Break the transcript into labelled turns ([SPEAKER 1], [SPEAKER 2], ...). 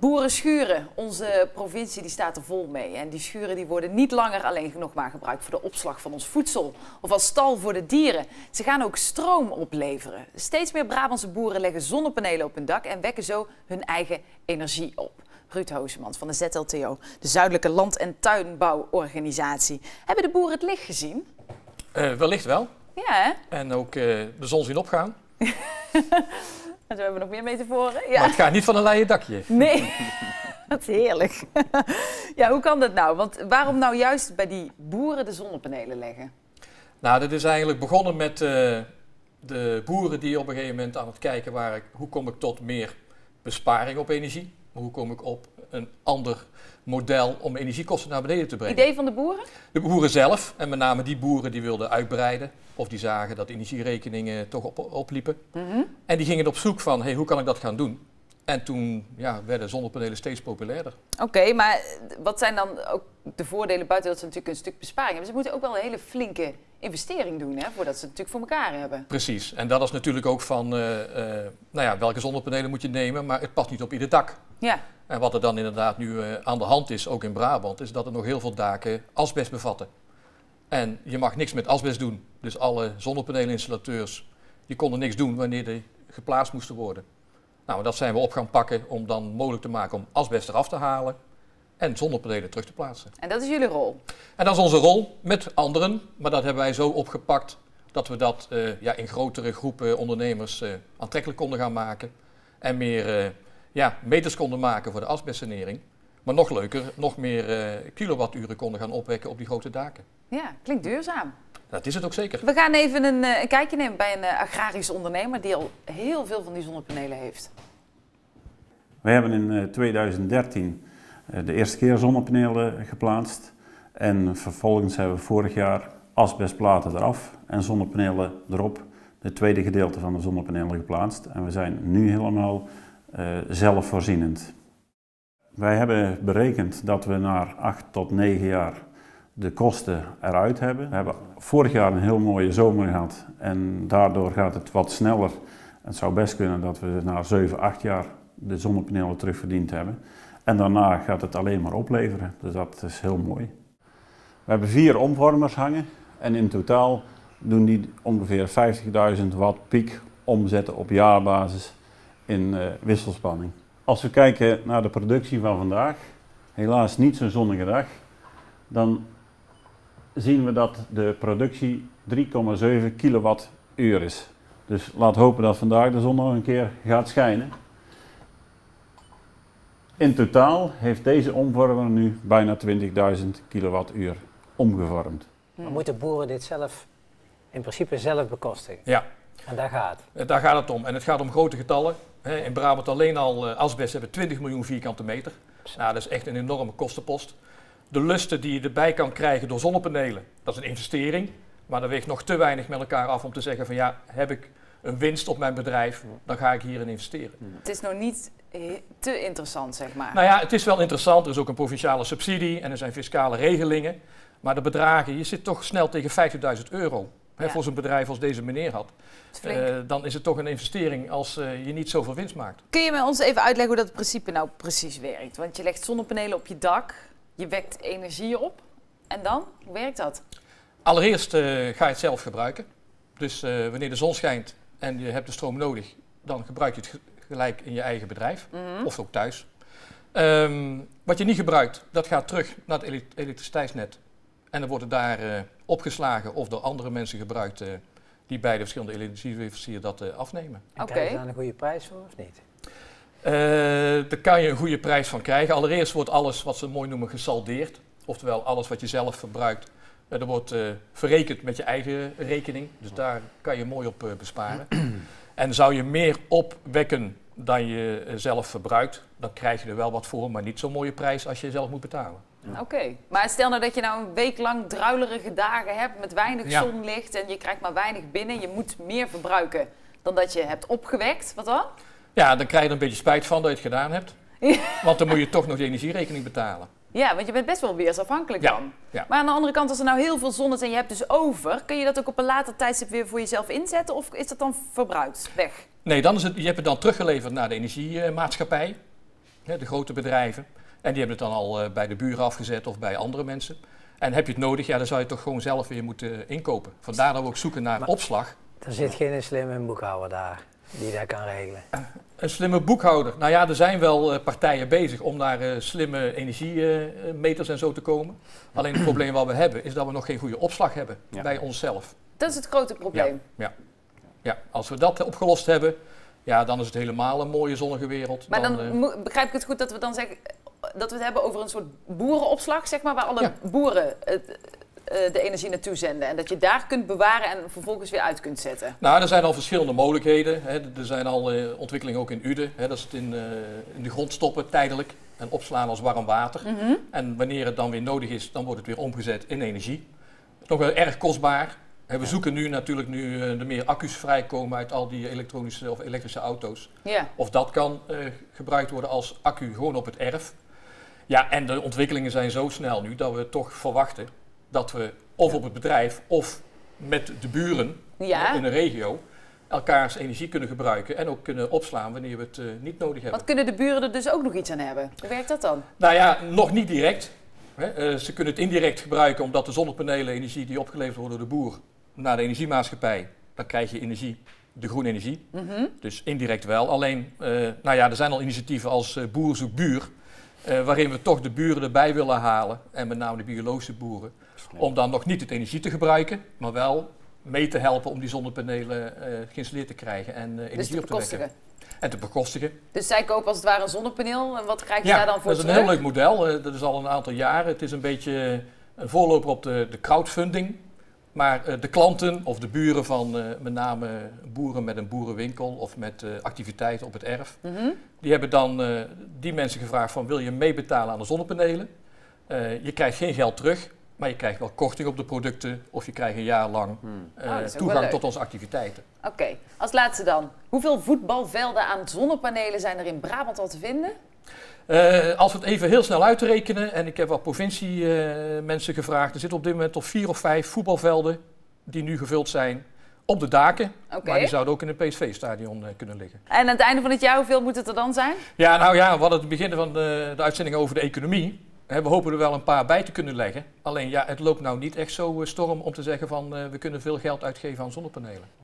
[SPEAKER 1] Boeren schuren, onze provincie die staat er vol mee. En die schuren die worden niet langer alleen nog maar gebruikt voor de opslag van ons voedsel of als stal voor de dieren. Ze gaan ook stroom opleveren. Steeds meer Brabantse boeren leggen zonnepanelen op hun dak en wekken zo hun eigen energie op. Ruud Hoosemans van de ZLTO, de Zuidelijke Land- en Tuinbouworganisatie. Hebben de boeren het licht gezien?
[SPEAKER 2] Uh, wellicht wel.
[SPEAKER 1] Ja, hè?
[SPEAKER 2] En ook uh, de zon zien opgaan.
[SPEAKER 1] En zo hebben we nog meer metaforen. Ja.
[SPEAKER 2] Maar het gaat niet van een leien dakje.
[SPEAKER 1] Nee, wat heerlijk. ja, hoe kan dat nou? Want waarom nou juist bij die boeren de zonnepanelen leggen?
[SPEAKER 2] Nou, dat is eigenlijk begonnen met uh, de boeren die op een gegeven moment aan het kijken waren... hoe kom ik tot meer besparing op energie? Hoe kom ik op een ander model om energiekosten naar beneden te brengen?
[SPEAKER 1] Idee van de boeren?
[SPEAKER 2] De boeren zelf, en met name die boeren die wilden uitbreiden. Of die zagen dat energierekeningen toch op, opliepen. Mm En die gingen op zoek van, hey, hoe kan ik dat gaan doen? En toen ja, werden zonnepanelen steeds populairder.
[SPEAKER 1] Oké, maar wat zijn dan ook de voordelen buiten dat ze natuurlijk een stuk besparing hebben? Ze moeten ook wel een hele flinke investering doen, hè, voordat ze het natuurlijk voor elkaar hebben.
[SPEAKER 2] Precies, en dat is natuurlijk ook van, uh, uh, nou ja, welke zonnepanelen moet je nemen, maar het past niet op ieder dak.
[SPEAKER 1] Ja.
[SPEAKER 2] En wat er dan inderdaad nu uh, aan de hand is, ook in Brabant, is dat er nog heel veel daken asbest bevatten. En je mag niks met asbest doen. Dus alle zonnepanelinstallateurs die konden niks doen wanneer die geplaatst moesten worden. Nou, dat zijn we op gaan pakken om dan mogelijk te maken om asbest eraf te halen en zonnepanelen terug te plaatsen.
[SPEAKER 1] En dat is jullie rol?
[SPEAKER 2] En dat is onze rol met anderen, maar dat hebben wij zo opgepakt dat we dat uh, ja, in grotere groepen ondernemers uh, aantrekkelijk konden gaan maken. En meer uh, ja, meters konden maken voor de asbestsanering. Maar nog leuker, nog meer kilowatturen konden gaan opwekken op die grote daken.
[SPEAKER 1] Ja, klinkt duurzaam.
[SPEAKER 2] Dat is het ook zeker.
[SPEAKER 1] We gaan even een, een kijkje nemen bij een agrarische ondernemer die al heel veel van die zonnepanelen heeft.
[SPEAKER 3] We hebben in 2013 de eerste keer zonnepanelen geplaatst. En vervolgens hebben we vorig jaar asbestplaten eraf en zonnepanelen erop. Het tweede gedeelte van de zonnepanelen geplaatst. En we zijn nu helemaal zelfvoorzienend. Wij hebben berekend dat we na 8 tot 9 jaar de kosten eruit hebben. We hebben vorig jaar een heel mooie zomer gehad en daardoor gaat het wat sneller. Het zou best kunnen dat we na 7, 8 jaar de zonnepanelen terugverdiend hebben. En daarna gaat het alleen maar opleveren. Dus dat is heel mooi. We hebben vier omvormers hangen en in totaal doen die ongeveer 50.000 watt piek omzetten op jaarbasis in uh, wisselspanning. Als we kijken naar de productie van vandaag, helaas niet zo'n zonnige dag, dan zien we dat de productie 3,7 kilowattuur is. Dus laat hopen dat vandaag de zon nog een keer gaat schijnen. In totaal heeft deze omvormer nu bijna 20.000 kilowattuur omgevormd.
[SPEAKER 4] Maar moeten boeren dit zelf, in principe zelf bekostigen?
[SPEAKER 2] Ja.
[SPEAKER 4] En daar gaat
[SPEAKER 2] het? Daar gaat het om. En het gaat om grote getallen. In Brabant alleen al uh, asbest hebben 20 miljoen vierkante meter. Nou, dat is echt een enorme kostenpost. De lusten die je erbij kan krijgen door zonnepanelen, dat is een investering. Maar dat weegt nog te weinig met elkaar af om te zeggen van ja, heb ik een winst op mijn bedrijf, dan ga ik hierin investeren.
[SPEAKER 1] Het is nog niet te interessant, zeg maar.
[SPEAKER 2] Nou ja, het is wel interessant. Er is ook een provinciale subsidie en er zijn fiscale regelingen. Maar de bedragen, je zit toch snel tegen 50.000 euro. Hè, ja. Voor zo'n bedrijf als deze meneer had. Uh, dan is het toch een investering als uh, je niet zoveel winst maakt.
[SPEAKER 1] Kun je me ons even uitleggen hoe dat principe nou precies werkt? Want je legt zonnepanelen op je dak, je wekt energie op. En dan? Hoe werkt dat?
[SPEAKER 2] Allereerst uh, ga je het zelf gebruiken. Dus wanneer de zon schijnt en je hebt de stroom nodig, dan gebruik je het gelijk in je eigen bedrijf mm -hmm. of ook thuis. Um, wat je niet gebruikt, dat gaat terug naar het elektriciteitsnet. En dan wordt het daar uh, opgeslagen of door andere mensen gebruikt uh, die bij de verschillende energieleveranciers dat uh, afnemen.
[SPEAKER 4] Oké. Okay. Krijg je daar een goede prijs voor of niet?
[SPEAKER 2] daar kan je een goede prijs van krijgen. Allereerst wordt alles wat ze mooi noemen gesaldeerd. Oftewel alles wat je zelf verbruikt, dat wordt verrekend met je eigen rekening. Dus daar kan je mooi op besparen. En zou je meer opwekken dan je zelf verbruikt, dan krijg je er wel wat voor, maar niet zo'n mooie prijs als je zelf moet betalen.
[SPEAKER 1] Oké, okay. maar stel nou dat je nou een week lang druilerige dagen hebt met weinig ja. zonlicht en je krijgt maar weinig binnen, je moet meer verbruiken dan dat je hebt opgewekt, wat dan?
[SPEAKER 2] Ja, dan krijg je er een beetje spijt van dat je het gedaan hebt, want dan moet je toch nog de energierekening betalen.
[SPEAKER 1] Ja, want je bent best wel weersafhankelijk dan.
[SPEAKER 2] Ja.
[SPEAKER 1] Maar aan de andere kant, als er nou heel veel zon is en je hebt dus over, kun je dat ook op een later tijdstip weer voor jezelf inzetten of is dat dan verbruikt, weg?
[SPEAKER 2] Nee, dan is het, je hebt het dan teruggeleverd naar de energiemaatschappij. de grote bedrijven. En die hebben het dan al eh, bij de buren afgezet of bij andere mensen. En heb je het nodig, ja, dan zou je het toch gewoon zelf weer moeten inkopen. Vandaar dat we ook zoeken naar
[SPEAKER 4] Maar-
[SPEAKER 2] opslag.
[SPEAKER 4] Er zit geen slimme boekhouder daar die dat kan regelen.
[SPEAKER 2] Een slimme boekhouder. Nou ja, er zijn wel eh, partijen bezig om naar eh, slimme energiemeters en zo te komen. Alleen het probleem wat we hebben is dat we nog geen goede opslag hebben
[SPEAKER 3] Ja.
[SPEAKER 2] bij onszelf.
[SPEAKER 1] Dat is het grote probleem.
[SPEAKER 2] Ja, als we dat opgelost hebben, ja, dan is het helemaal een mooie zonnige wereld.
[SPEAKER 1] Maar dan
[SPEAKER 2] eh,
[SPEAKER 1] mo- begrijp ik het goed dat we dan zeggen dat we het hebben over een soort boerenopslag, zeg maar, waar alle
[SPEAKER 2] Ja.
[SPEAKER 1] boeren het, eh, de energie naartoe zenden. En dat je daar kunt bewaren en vervolgens weer uit kunt zetten.
[SPEAKER 2] Nou, er zijn al verschillende mogelijkheden. Hè. Er zijn al eh, ontwikkelingen ook in Uden. Hè, dat ze het in, eh, in de grond stoppen tijdelijk en opslaan als warm water.
[SPEAKER 1] Mhm.
[SPEAKER 2] En wanneer het dan weer nodig is, dan wordt het weer omgezet in energie. Dat is nog wel erg kostbaar. Hè, we zoeken nu natuurlijk nu eh, er meer accu's vrijkomen uit al die elektronische of elektrische auto's.
[SPEAKER 1] Ja.
[SPEAKER 2] Of dat kan eh, gebruikt worden als accu gewoon op het erf. Ja, en de ontwikkelingen zijn zo snel nu dat we toch verwachten dat we of op het bedrijf of met de buren
[SPEAKER 1] Ja.
[SPEAKER 2] in een regio elkaars energie kunnen gebruiken en ook kunnen opslaan wanneer we het eh, niet nodig hebben.
[SPEAKER 1] Wat kunnen de buren er dus ook nog iets aan hebben? Hoe werkt dat dan?
[SPEAKER 2] Nou ja, nog niet direct. Hè. Eh, ze kunnen het indirect gebruiken omdat de zonnepanelen, energie die opgeleverd wordt door de boer naar de energiemaatschappij, dan krijg je energie, de groene energie.
[SPEAKER 1] Mhm.
[SPEAKER 2] Dus indirect wel. Alleen, eh, nou ja, er zijn al initiatieven als Boer zoekt buur, eh, waarin we toch de buren erbij willen halen, en met name de biologische boeren, om dan nog niet het energie te gebruiken, maar wel mee te helpen om die zonnepanelen eh, geïnstalleerd te krijgen en
[SPEAKER 1] Dus
[SPEAKER 2] energie
[SPEAKER 1] te
[SPEAKER 2] op te wekken. En te bekostigen.
[SPEAKER 1] Dus zij kopen als het ware een zonnepaneel. En wat krijg je
[SPEAKER 2] Ja,
[SPEAKER 1] daar dan voor
[SPEAKER 2] dat is een
[SPEAKER 1] terug?
[SPEAKER 2] heel leuk model. Dat is al een aantal jaren. Het is een beetje een voorloper op de, de crowdfunding. Maar eh, de klanten of de buren van eh, met name boeren met een boerenwinkel of met eh, activiteiten op het erf,
[SPEAKER 1] Mhm.
[SPEAKER 2] die hebben dan eh, die mensen gevraagd van wil je meebetalen aan de zonnepanelen? Eh, je krijgt geen geld terug, maar je krijgt wel korting op de producten of je krijgt een jaar lang
[SPEAKER 3] Hmm.
[SPEAKER 1] Oh, wel
[SPEAKER 2] toegang tot onze activiteiten.
[SPEAKER 1] Oké, als laatste dan. Hoeveel voetbalvelden aan zonnepanelen zijn er in Brabant al te vinden?
[SPEAKER 2] Eh, als we het even heel snel uitrekenen, en ik heb wat provinciemensen mensen gevraagd, er zitten op dit moment toch vier of vijf voetbalvelden die nu gevuld zijn op de daken. Maar die zouden ook in een PSV-stadion eh, kunnen liggen.
[SPEAKER 1] En aan het einde van het jaar, hoeveel moet het er dan zijn?
[SPEAKER 2] Ja, nou ja, we hadden het begin van de, de uitzending over de economie. Hè, We hopen er wel een paar bij te kunnen leggen. Alleen ja, het loopt nou niet echt zo eh, storm om te zeggen van we kunnen veel geld uitgeven aan zonnepanelen.